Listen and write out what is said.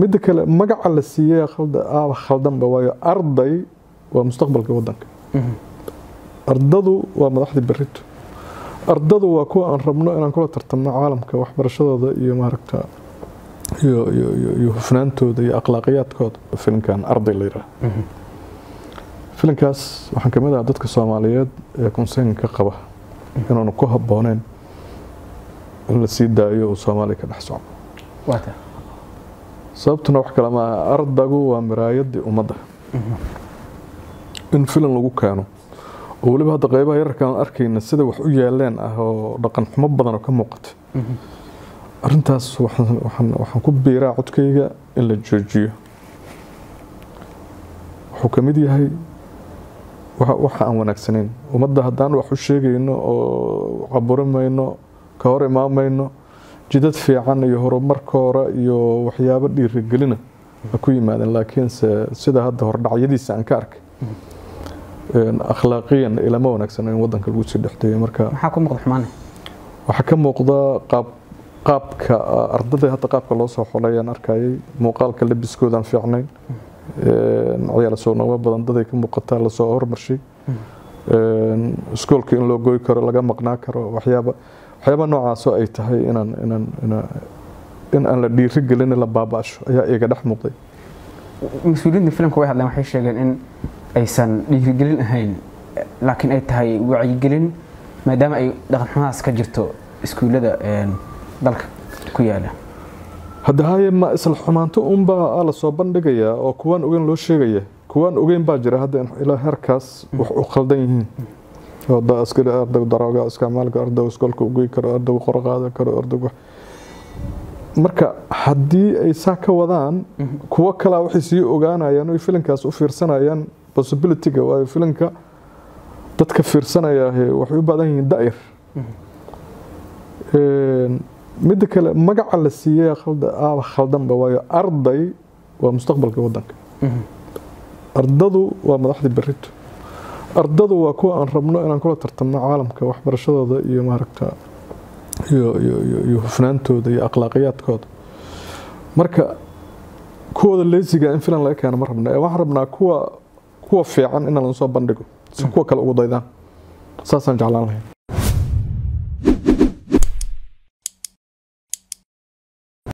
midda kale magaca la siiyey aaba khaldanba waayo arday waa mustaqbalka wadanka ardadu waa madaxdii berito ardadu waa kuwa aan rabno inaan kula tartamno caalamka waxbarashadooda iyo maaragta iyo hufnaantooda iyo akhlaaqiyaadkooda filinkan arday la yidhaah filinkaas waxaan ka mid ahaa dadka soomaaliyeed ee konseynka qaba inaanu ku habbooneen in la sii daayo uu soomaaliya ka dhex socdo sababtuna wax kale maaha ardagu waa miraayadii ummadda. In filim lagu keeno. Oo weliba hadda qeybaha yararka aan arkayna sida wax u yaaleen ah oo dhaqan xumo badan oo ka muuqata. Arintaas waxaan ku biiraa codkayga in la joojiyo. Wuxuu ka mid yahay waxa aan wanaagsanayn. Ummadda haddaan wax u sheegayno oo caburimayno ka hor imaamayno jidad fiican iyo horumarkoora iyo waxyaabo dhiirigelina ha ku yimaadeen laakiinse sida hadda hordhacyadiisa aan ka arkay akhlaaqiyan ilama wanaagsana in wadanka lagu sii dhexdeeyo marka waxaa ka muuqda qaab qaabka ardada hadda qaabka loo soo xolay aan arkayay muuqaalka labiskoodaan fiicnayn ciyaal soonamo badan daday ka muuqataa la soo hormarshay iskoolka in loo goy karo laga maqnaa karo waxyaaba waxyaaba noocaasoo ay tahay inaan inaan in aan la dhiiri gelin la baaba'asho ayaa iga dhex muuqday. Mas'uuliyiinta filimka way hadleen waxay sheegeen in aysan dhiirigelin ahayn laakiin ay tahay wacyigelin maadaama ay dhaqan xumadaas ka jirto iskuullada dalka ku yaalla hadda haye ma isla xumaanto unbaa la soo bandhigayaa oo kuwaan ogeyn loo sheegaya. Kuwaan ogeyn baa jira hadda ilaa heerkaas wax u khaldan yihiin ardaygu darooga isticmaalka ardaygu iskoolka ugoy karo ardaygu qoro qaadan karo ardaygu marka haddii ay saa ka wadaan kuwo kalaa waxay sii ogaanayaan oy filinkaas u fiirsanayaan possibilityga waayo filinka dadka fiirsanaya waxay u badan yihiin da'yar. Midda kale magaca la siiyey aaba khaldanba waayo arday waa mustaqbalka wadanka ardadu waa madaxdii berito ardadu waa kuwa aan rabno inaan kula tartamno caalamka waxbarashadooda iyo maaragta iyo hufnaantooda iyo akhlaaqiyaadkooda marka kuwooda leesiga in filan laga keeno ma rabna waxaan rabnaa kuwa kuwa fiican inaan la soo bandhigo si kuwa kale ugu daydaan. Saasaan jeclaan lahayn